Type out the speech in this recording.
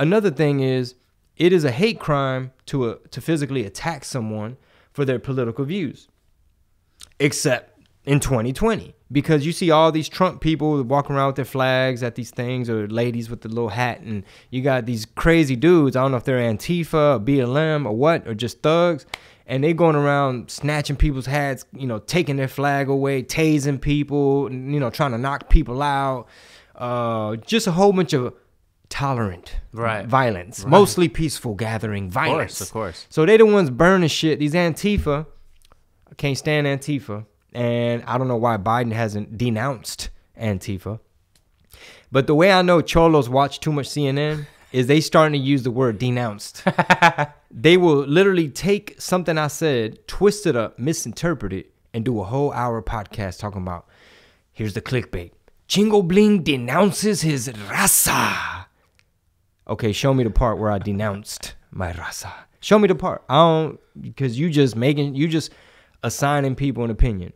another thing is it is a hate crime to a, to physically attack someone for their political views. Except in 2020 because you see all these Trump people walking around with their flags at these things or ladies with the little hat and you got these crazy dudes I don't know if they're Antifa or BLM or what or just thugs and they going around snatching people's hats you know taking their flag away tasing people you know trying to knock people out uh, just a whole bunch of tolerant Right. violence Right. mostly peaceful gathering Of violence course, of course. so they the ones burning shit. These Antifa, I can't stand Antifa, and I don't know why Biden hasn't denounced Antifa. But the way I know cholos watch too much CNN is they starting to use the word denounced. they will literally take something I said, twist it up, misinterpret it, and do a whole hour podcast talking about here's the clickbait. Chingo Bling denounces his raza. Okay, show me the part where I denounced my raza. Show me the part. I don't because you just making you just assigning people an opinion.